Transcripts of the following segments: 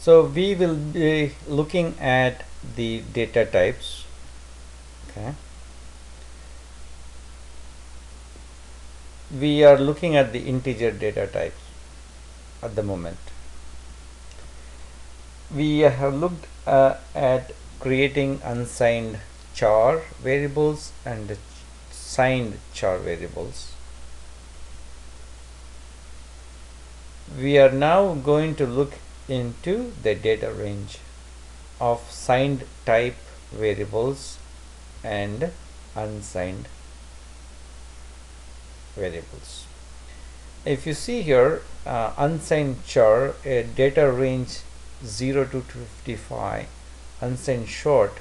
So we will be looking at the data types. Okay. We are looking at the integer data types at the moment. We have looked uh, at creating unsigned char variables and signed char variables. We are now going to look into the data range of signed type variables and unsigned variables. If you see here uh, unsigned char a data range 0 to 255 unsigned short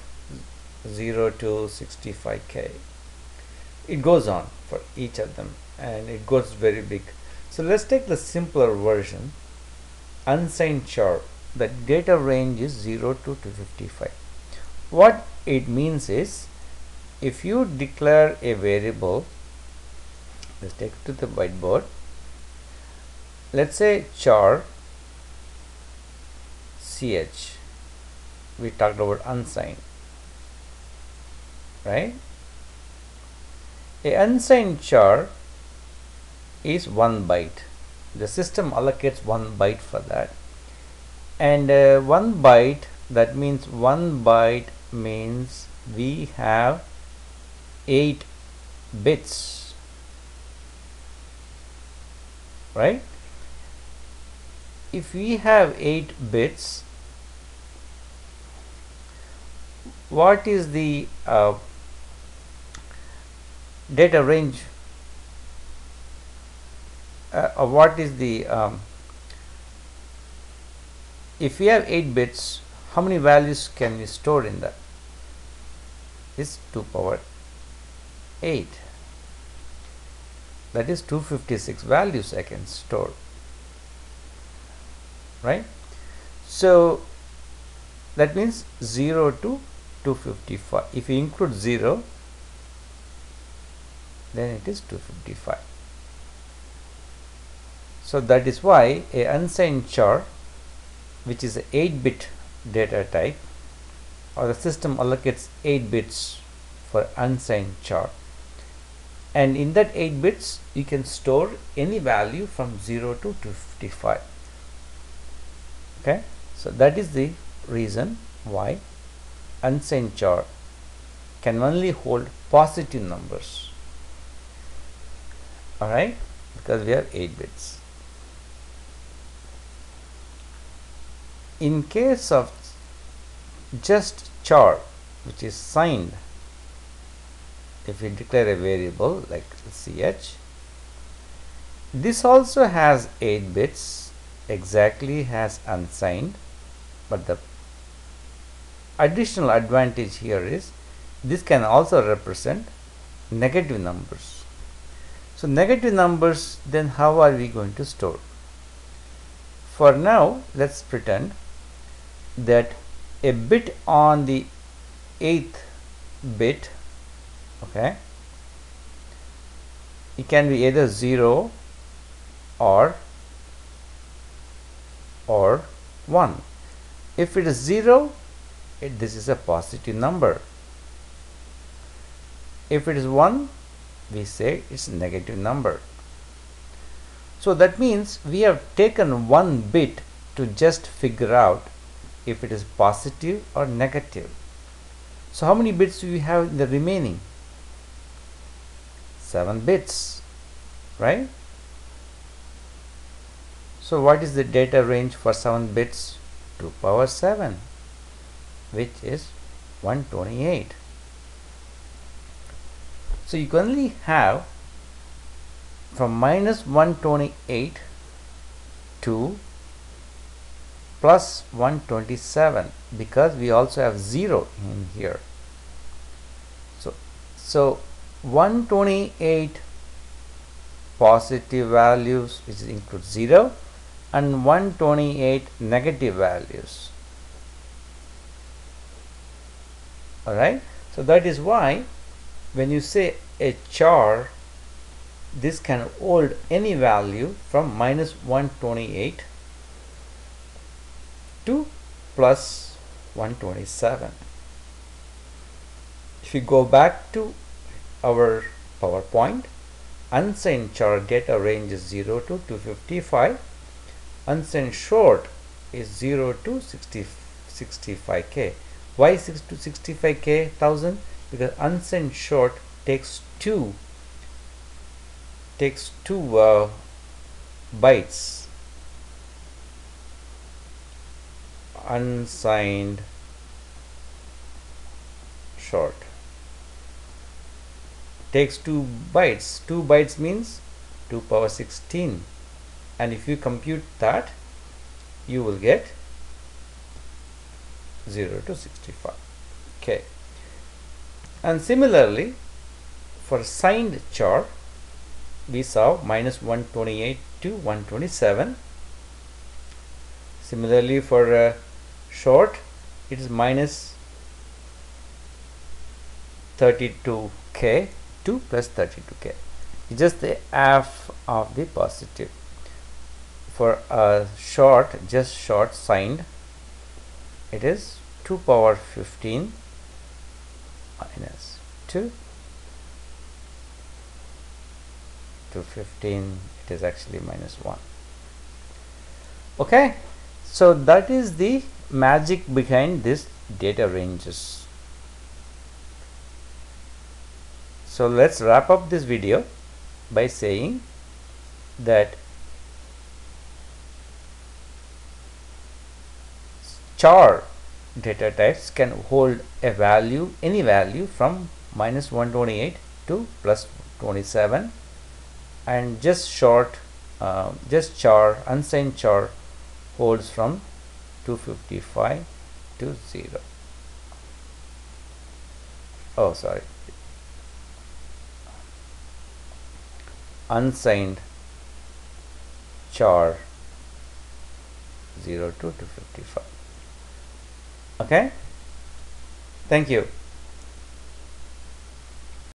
0 to 65k it goes on for each of them and it goes very big. So let's take the simpler version unsigned char the data range is 0 to 255 what it means is if you declare a variable let's take it to the whiteboard. Let's say char ch we talked about unsigned right? A unsigned char is one byte the system allocates one byte for that. And uh, one byte that means one byte means we have 8 bits. Right? If we have 8 bits what is the uh, data range uh, what is the um, if we have 8 bits how many values can we store in that? Is 2 power 8 that is 256 values I can store right? So that means 0 to 255 if you include 0 then it is 255 so that is why a unsigned char which is a 8 bit data type or the system allocates 8 bits for unsigned char. And in that 8 bits you can store any value from 0 to 255 okay? So that is the reason why unsigned char can only hold positive numbers. Alright? Because we have 8 bits in case of just char which is signed if we declare a variable like ch this also has 8 bits exactly as unsigned but the additional advantage here is this can also represent negative numbers. So negative numbers then how are we going to store? For now let's pretend that a bit on the eighth bit okay it can be either 0 or or 1 if it is 0 it, this is a positive number. If it is 1 we say it's negative number. So that means we have taken one bit to just figure out if it is positive or negative. So how many bits do we have in the remaining? 7 bits, right? So what is the data range for 7 bits? 2 power 7, which is 128. So you can only have from minus 128 to plus 127 because we also have 0 in here. So so 128 positive values which includes 0 and 128 negative values. Alright? So that is why when you say a char this can hold any value from minus 128 2 plus 127 if you go back to our PowerPoint unsigned char data range is 0 to 255 unsigned short is 0 to 60, 65k why 6 to 65k 1000 because unsigned short takes two takes two uh, bytes unsigned short. Takes 2 bytes. 2 bytes means 2 power 16 and if you compute that you will get 0 to 65 okay. And similarly for signed char we saw minus 128 to 127 similarly for uh, short it is minus 32k 2 plus 32k just the f of the positive. For a short just short signed it is 2 power 15 minus 2 to 15 it is actually minus 1 okay so that is the magic behind this data ranges. So let's wrap up this video by saying that char data types can hold a value any value from minus 128 to plus 27 and just short uh, just char unsigned char holds from 255 to 0 oh sorry. Unsigned char 0 to 255 okay? Thank you